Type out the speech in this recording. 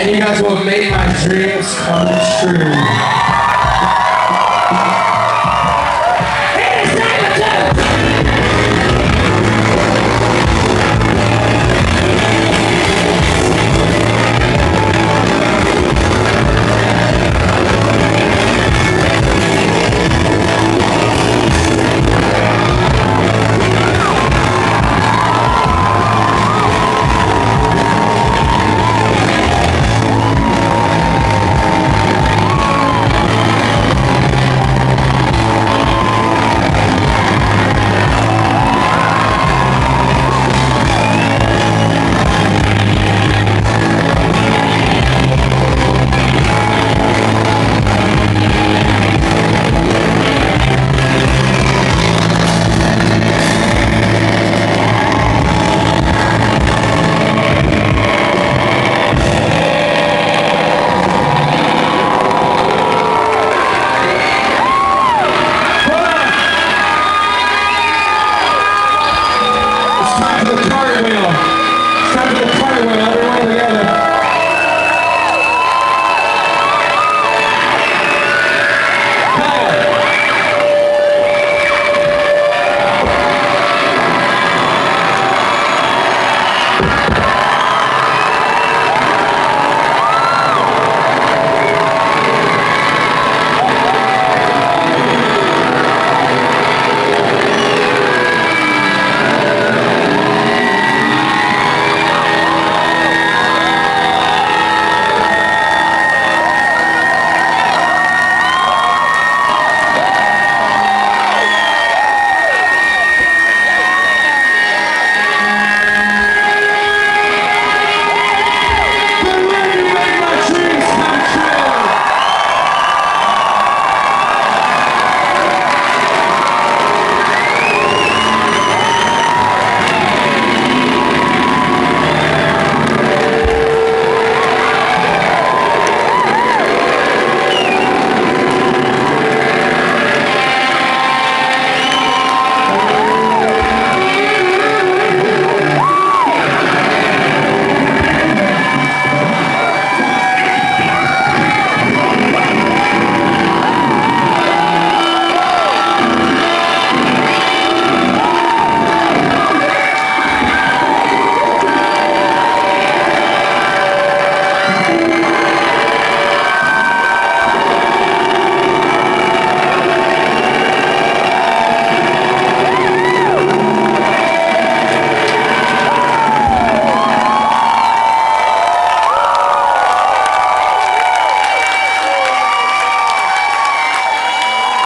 And you guys will make my dreams come true.